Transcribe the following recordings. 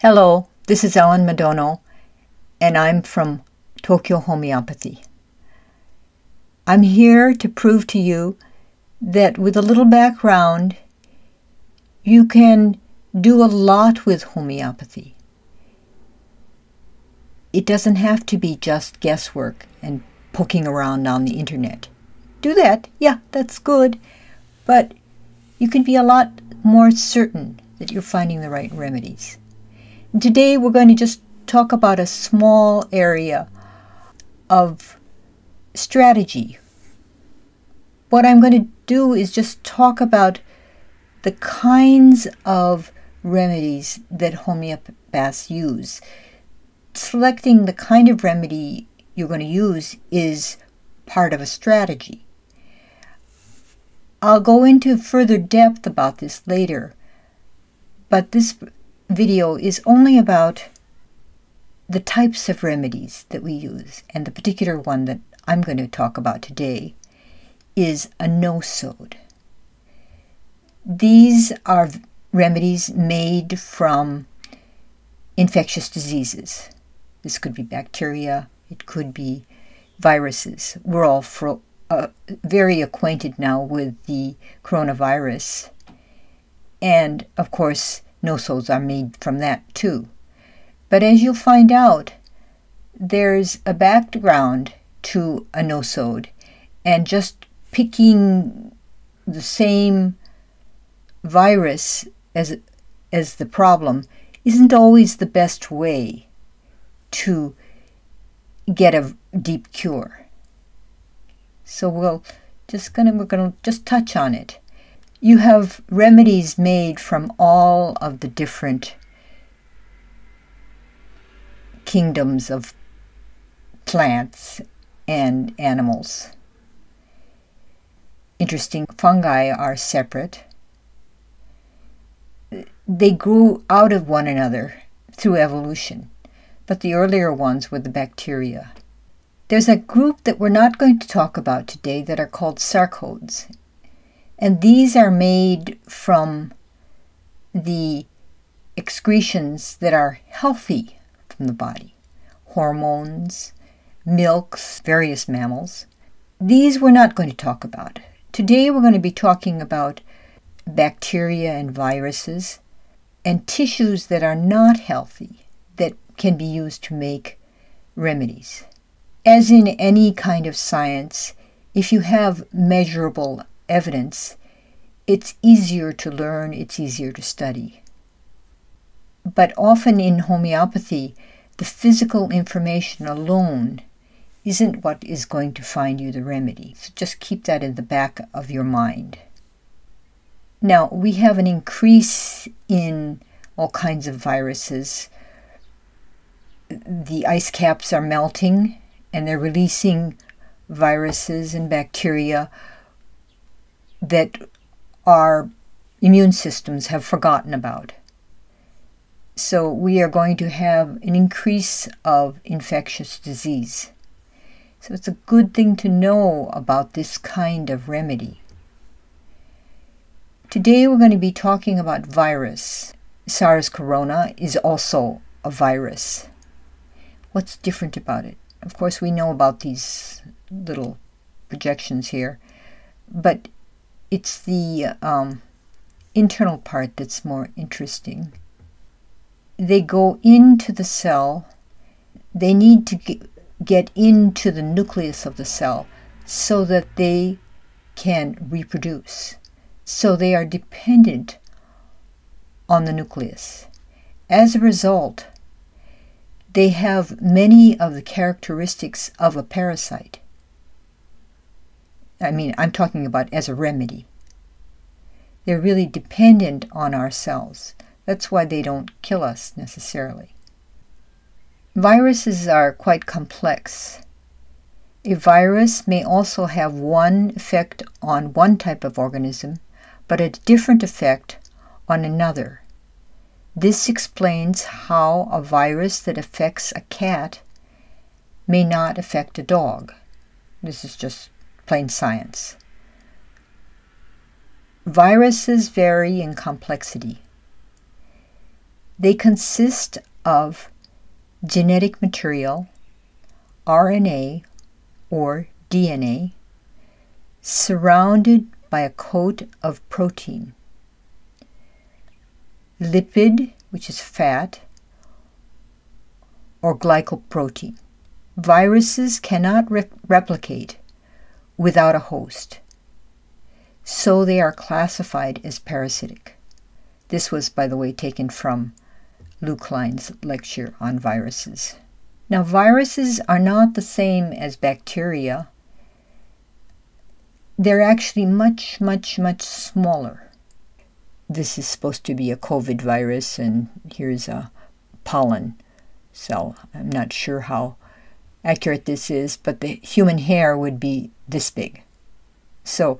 Hello, this is Ellen Madono, and I'm from Tokyo Homeopathy. I'm here to prove to you that with a little background, you can do a lot with homeopathy. It doesn't have to be just guesswork and poking around on the internet. Do that, yeah, that's good, but you can be a lot more certain that you're finding the right remedies. Today we're going to just talk about a small area of strategy. What I'm going to do is just talk about the kinds of remedies that homeopaths use. Selecting the kind of remedy you're going to use is part of a strategy. I'll go into further depth about this later, but this video is only about the types of remedies that we use, and the particular one that I'm going to talk about today is a nosode. These are remedies made from infectious diseases. This could be bacteria, it could be viruses. We're all uh, very acquainted now with the coronavirus. And of course, nosodes are made from that too. But as you'll find out, there's a background to a nosode, and just picking the same virus as as the problem isn't always the best way to get a deep cure. So we'll just gonna we're gonna just touch on it. You have remedies made from all of the different kingdoms of plants and animals. Interesting fungi are separate. They grew out of one another through evolution, but the earlier ones were the bacteria. There's a group that we're not going to talk about today that are called sarcodes, and these are made from the excretions that are healthy from the body hormones, milks, various mammals. These we're not going to talk about. Today we're going to be talking about bacteria and viruses and tissues that are not healthy that can be used to make remedies. As in any kind of science, if you have measurable evidence, it's easier to learn, it's easier to study. But often in homeopathy, the physical information alone isn't what is going to find you the remedy. So just keep that in the back of your mind. Now, we have an increase in all kinds of viruses. The ice caps are melting and they're releasing viruses and bacteria that our immune systems have forgotten about. So we are going to have an increase of infectious disease. So it's a good thing to know about this kind of remedy. Today we're going to be talking about virus. SARS corona is also a virus. What's different about it? Of course, we know about these little projections here, but it's the um, internal part that's more interesting they go into the cell. They need to get into the nucleus of the cell so that they can reproduce. So they are dependent on the nucleus. As a result, they have many of the characteristics of a parasite. I mean, I'm talking about as a remedy. They're really dependent on ourselves. That's why they don't kill us necessarily. Viruses are quite complex. A virus may also have one effect on one type of organism, but a different effect on another. This explains how a virus that affects a cat may not affect a dog. This is just plain science. Viruses vary in complexity. They consist of genetic material, RNA or DNA, surrounded by a coat of protein. Lipid, which is fat, or glycoprotein. Viruses cannot re- replicate without a host, so they are classified as parasitic. This was, by the way, taken from Lou Klein's lecture on viruses. Now, viruses are not the same as bacteria. They're actually much, much, much smaller. This is supposed to be a COVID virus, and here's a pollen cell. I'm not sure how accurate this is, but the human hair would be this big. So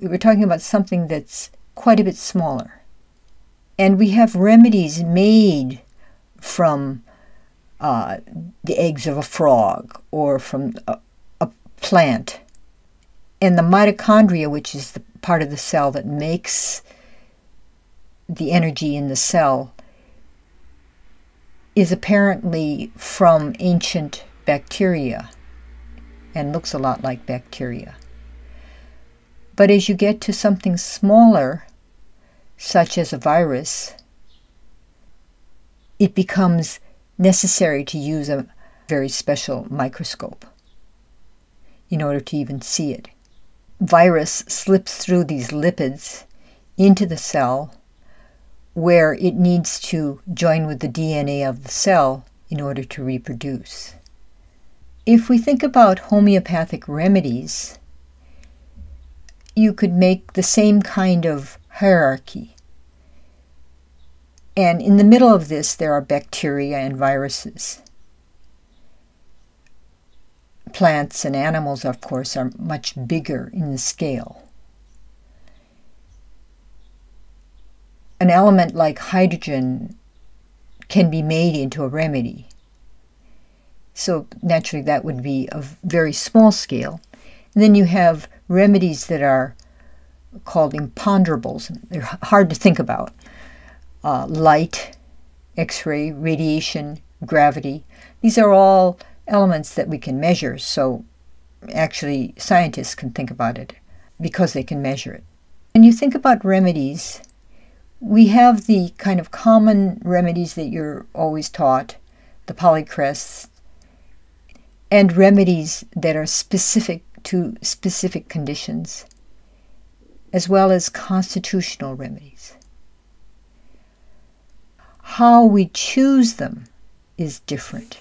we're talking about something that's quite a bit smaller. And we have remedies made from uh, the eggs of a frog or from a, a plant. And the mitochondria, which is the part of the cell that makes the energy in the cell, is apparently from ancient bacteria and looks a lot like bacteria. But as you get to something smaller, such as a virus, it becomes necessary to use a very special microscope in order to even see it. Virus slips through these lipids into the cell where it needs to join with the DNA of the cell in order to reproduce. If we think about homeopathic remedies, you could make the same kind of hierarchy. And in the middle of this, there are bacteria and viruses. Plants and animals, of course, are much bigger in the scale. An element like hydrogen can be made into a remedy. So naturally, that would be a very small scale. And then you have remedies that are called imponderables. They're hard to think about. Uh, light, X ray, radiation, gravity. These are all elements that we can measure, so actually scientists can think about it because they can measure it. When you think about remedies, we have the kind of common remedies that you're always taught, the polycrests, and remedies that are specific to specific conditions, as well as constitutional remedies. How we choose them is different.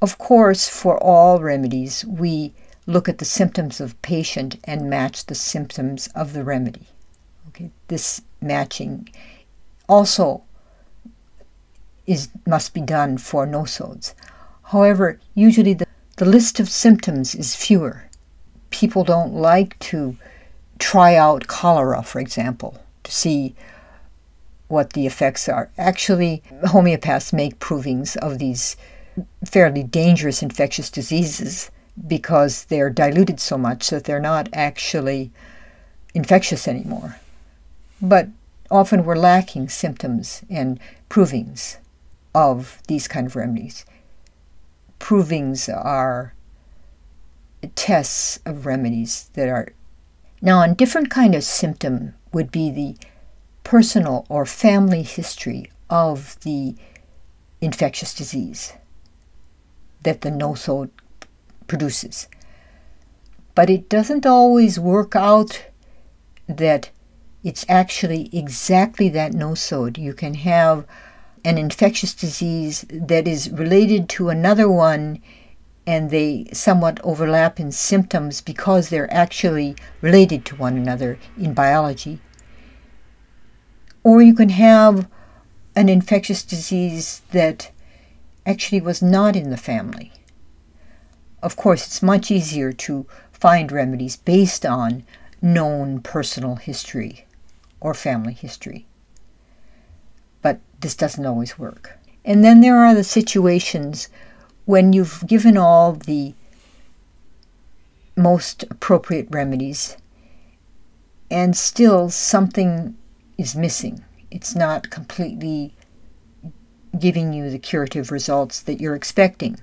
Of course, for all remedies, we look at the symptoms of patient and match the symptoms of the remedy. Okay, this matching also is must be done for nosodes. However, usually the, the list of symptoms is fewer. People don't like to try out cholera, for example, to see what the effects are. Actually, homeopaths make provings of these fairly dangerous infectious diseases because they're diluted so much that they're not actually infectious anymore. But often we're lacking symptoms and provings of these kind of remedies. Provings are tests of remedies that are now a different kind of symptom would be the personal or family history of the infectious disease that the nosode produces. But it doesn't always work out that it's actually exactly that nosode. You can have an infectious disease that is related to another one and they somewhat overlap in symptoms because they're actually related to one another in biology. Or you can have an infectious disease that actually was not in the family. Of course, it's much easier to find remedies based on known personal history or family history. This doesn't always work. And then there are the situations when you've given all the most appropriate remedies and still something is missing. It's not completely giving you the curative results that you're expecting.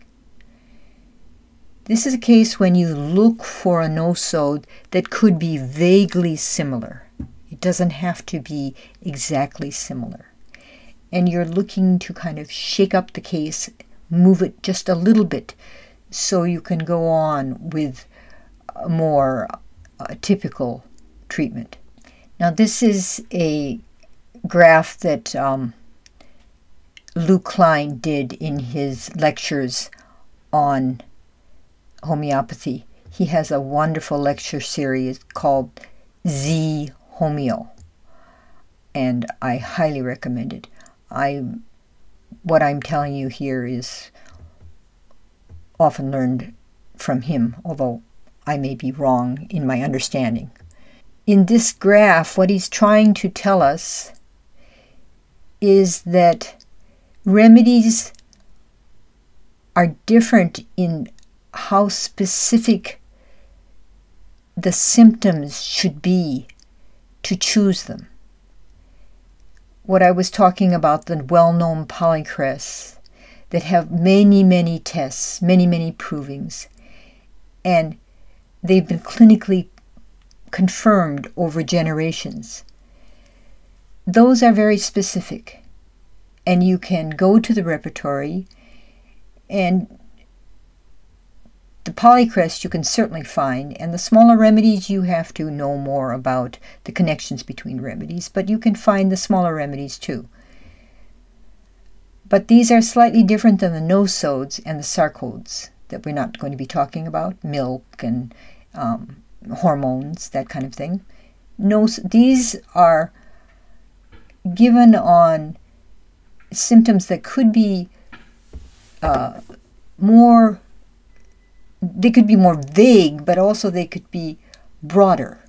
This is a case when you look for a nosode that could be vaguely similar. It doesn't have to be exactly similar. And you're looking to kind of shake up the case, move it just a little bit so you can go on with a more uh, typical treatment. Now, this is a graph that um, Lou Klein did in his lectures on homeopathy. He has a wonderful lecture series called Z Homeo, and I highly recommend it. I what I'm telling you here is often learned from him, although I may be wrong in my understanding. In this graph, what he's trying to tell us is that remedies are different in how specific the symptoms should be to choose them. What I was talking about, the well known polycrests that have many, many tests, many, many provings, and they've been clinically confirmed over generations. Those are very specific, and you can go to the repertory and the polycrest you can certainly find, and the smaller remedies you have to know more about the connections between remedies, but you can find the smaller remedies too. But these are slightly different than the nosodes and the sarcodes that we're not going to be talking about, milk and um, hormones, that kind of thing. No, these are given on symptoms that could be uh, more they could be more vague, but also they could be broader.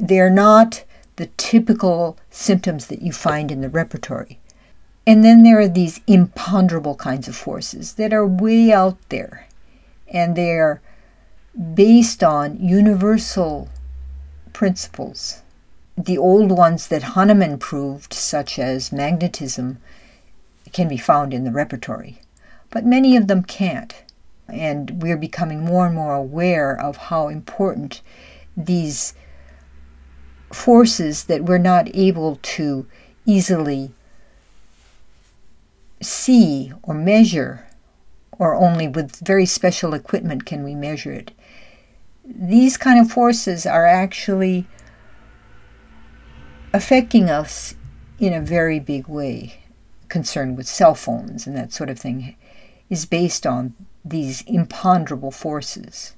They're not the typical symptoms that you find in the repertory. And then there are these imponderable kinds of forces that are way out there, and they're based on universal principles. The old ones that Hahnemann proved, such as magnetism, can be found in the repertory, but many of them can't and we're becoming more and more aware of how important these forces that we're not able to easily see or measure, or only with very special equipment can we measure it. These kind of forces are actually affecting us in a very big way. Concerned with cell phones and that sort of thing is based on these imponderable forces.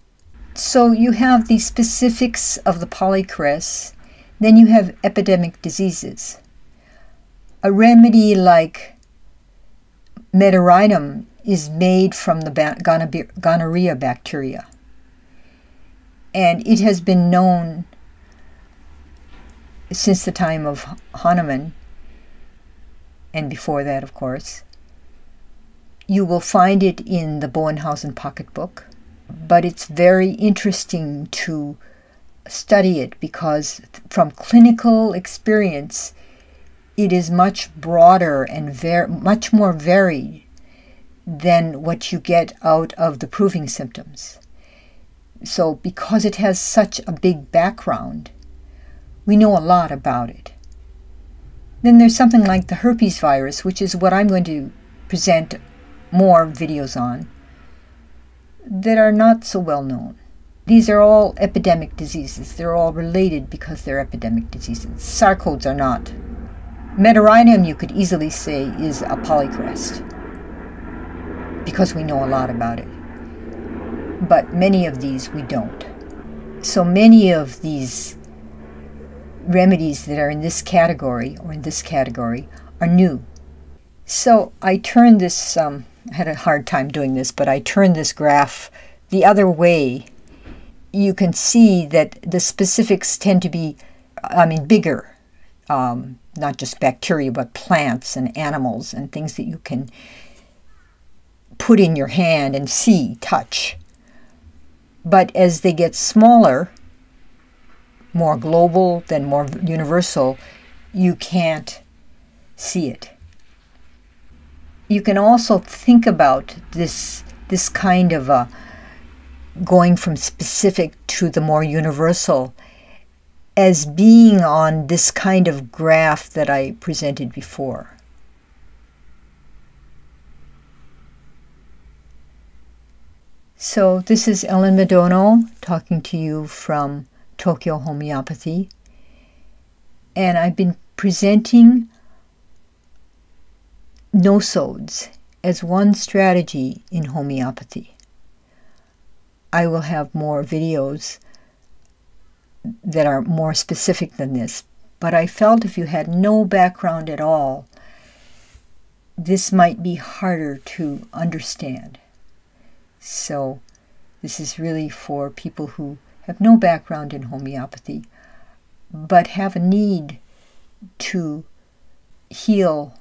So you have the specifics of the polycrests, then you have epidemic diseases. A remedy like Medorrhinum is made from the gonorrhea bacteria. And it has been known since the time of Hahnemann, and before that, of course, you will find it in the Boenninghausen pocketbook, but it's very interesting to study it because from clinical experience, it is much broader and ver- much more varied than what you get out of the proving symptoms. So, because it has such a big background, we know a lot about it. Then there's something like the herpes virus, which is what I'm going to present more videos on that are not so well known. These are all epidemic diseases. They're all related because they're epidemic diseases. Sarcodes are not. Medorrhinum, you could easily say, is a polycrest because we know a lot about it. But many of these we don't. So many of these remedies that are in this category or in this category are new. So I turn this um, I had a hard time doing this, but I turned this graph the other way. You can see that the specifics tend to be, I mean, bigger. Um, not just bacteria, but plants and animals and things that you can put in your hand and see, touch. But as they get smaller, more global, then more universal, you can't see it. You can also think about this this kind of a going from specific to the more universal as being on this kind of graph that I presented before. So, this is Ellen Madono talking to you from Tokyo Homeopathy. And I've been presenting nosodes as one strategy in homeopathy. I will have more videos that are more specific than this, but I felt if you had no background at all, this might be harder to understand. So, this is really for people who have no background in homeopathy but have a need to heal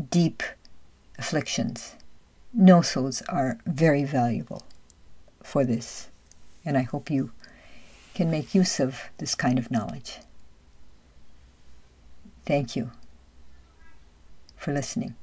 deep afflictions. nosodes are very valuable for this, and I hope you can make use of this kind of knowledge. Thank you for listening.